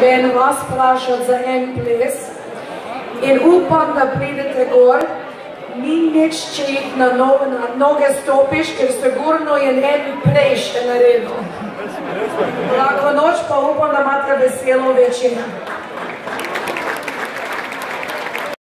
ven vas vprašati za en ples in upam, da pridete gor. Ni nič, če jih na, no, na noge stopiš, ker sigurno je en prej še naredil. Lako noč pa upam, da imate veselo večino.